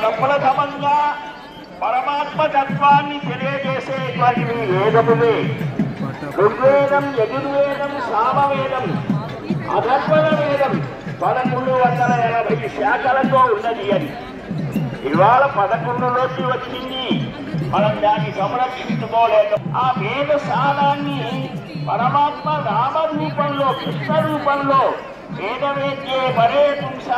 ప్రప్రథమంగా పరమాత్మ తత్వాన్ని తెలియజేసేటువంటి వేదములే. ఋగ్వేదం యజుర్వేదం సామవేదం అధర్వణ వేదం పదకొండు వందల ఎనభై శాఖలతో ఉన్నది అని ఇవాళ పదకొండులోకి వచ్చింది. మనం దాన్ని సంరక్షించుకోలేక ఆ వేద సారాన్ని పరమాత్మ రామ రూపంలో కృష్ణ రూపంలో వేదవేద్యే పరే పుంస